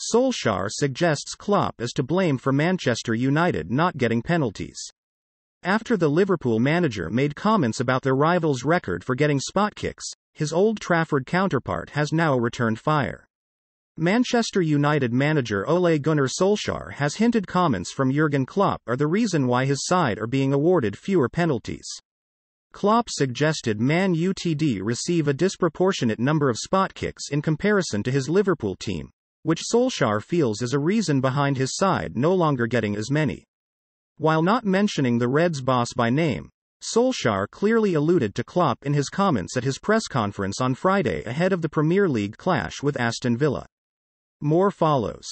Solskjaer suggests Klopp is to blame for Manchester United not getting penalties. After the Liverpool manager made comments about their rivals' record for getting spot kicks, his Old Trafford counterpart has now returned fire. Manchester United manager Ole Gunnar Solskjaer has hinted comments from Jurgen Klopp are the reason why his side are being awarded fewer penalties. Klopp suggested Man UTD receive a disproportionate number of spot kicks in comparison to his Liverpool team, which Solskjaer feels is a reason behind his side no longer getting as many. While not mentioning the Reds boss by name, Solskjaer clearly alluded to Klopp in his comments at his press conference on Friday ahead of the Premier League clash with Aston Villa. More follows.